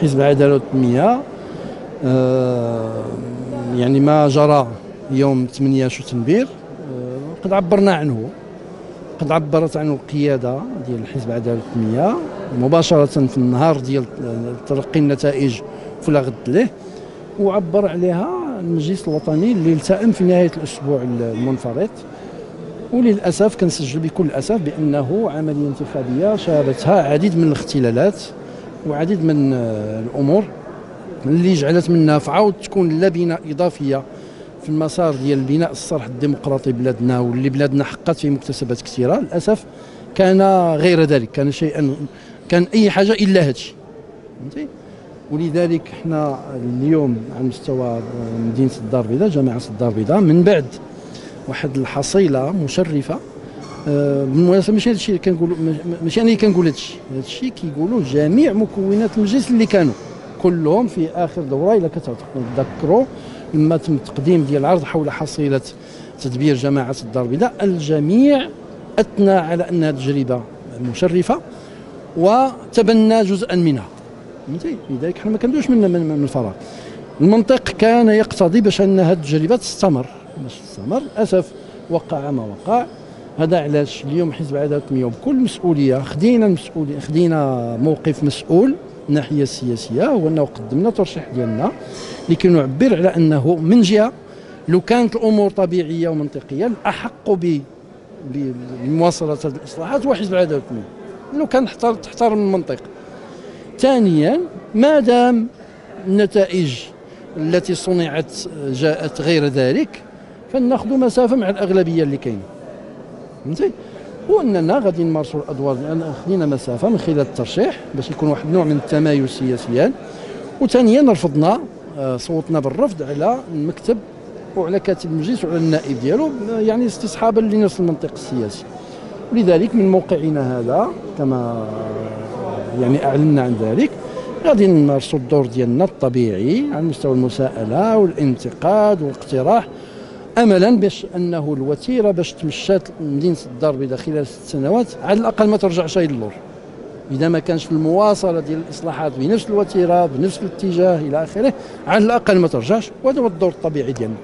حزب العداله والتنميه آه، يعني ما جرى يوم 8 شتنبير. آه، قد عبرنا عنه. قد عبرت عنه القيادة ديال حزب العداله والتنميه مباشرة في النهار ديال تلقي النتائج في غد له. وعبر عليها المجلس الوطني اللي التئم في نهاية الأسبوع المنفرط وللأسف كنسجل بكل أسف بأنه عملية انتخابية شابتها عديد من الاختلالات. وعديد من آه، الأمور اللي جعلت منا فعاود تكون لبنه إضافية في المسار ديال بناء الصرح الديمقراطي بلادنا واللي بلادنا حققت فيه مكتسبات كثيرة. للأسف كان غير ذلك كان شيئا كان أي حاجة إلا هذا الشيء فهمتي؟ ولذلك إحنا اليوم على مستوى مدينة الدار البيضاء جامعة الدار البيضاء من بعد واحد الحصيلة مشرفة آه، بالمناسبه ماشي هذا الشيء اللي كنقولوا ماشي أنا اللي كنقول هذا الشيء هذا الشيء كيقولوا جميع مكونات المجلس اللي كانوا كلهم في اخر دوره الا كتذكروا لما تم التقديم ديال العرض حول حصيله تدبير جماعة الدار البيضاء الجميع اثنى على انها تجربه مشرفه وتبنى جزءا منها فهمتي لذلك حنا ما كندوش من من الفراغ المنطق كان يقتضي باش ان هذه التجربه تستمر باش تستمر للاسف وقع ما وقع هذا علاش اليوم حزب العداله والتنميه بكل مسؤولية خدينا المسؤوليه خدينا موقف مسؤول الناحيه السياسيه هو أنه قدمنا ترشيح ديالنا لكي نعبر على أنه من جهة لو كانت الأمور طبيعية ومنطقية الأحق بمواصلة هذه الإصلاحات هو حزب والتنميه لو كان تحترم المنطق. ثانيا ما دام النتائج التي صنعت جاءت غير ذلك فناخذ مسافة مع الأغلبية اللي كاينة. فهمتي؟ وأننا غادي نمارسوا الأدوار خدينا مسافة من خلال الترشيح باش يكون واحد النوع من التمايز سياسيا. وثانيا رفضنا آه، صوتنا بالرفض على المكتب وعلى كاتب المجلس وعلى النائب ديالو يعني استصحابا لنفس المنطق السياسي. ولذلك من موقعنا هذا كما يعني اعلنا عن ذلك غادي نمارسوا الدور ديالنا الطبيعي على مستوى المساءلة والانتقاد والاقتراح املا باش أنه الوتيرة باش تمشات مدينة الدار البيضاء خلال ست سنوات على الأقل ما ترجعش إلى اللور. إذا ما كانش المواصلة ديال الإصلاحات بنفس الوتيرة بنفس الاتجاه إلى آخره على الأقل ما ترجعش وهذا هو الدور الطبيعي ديالنا.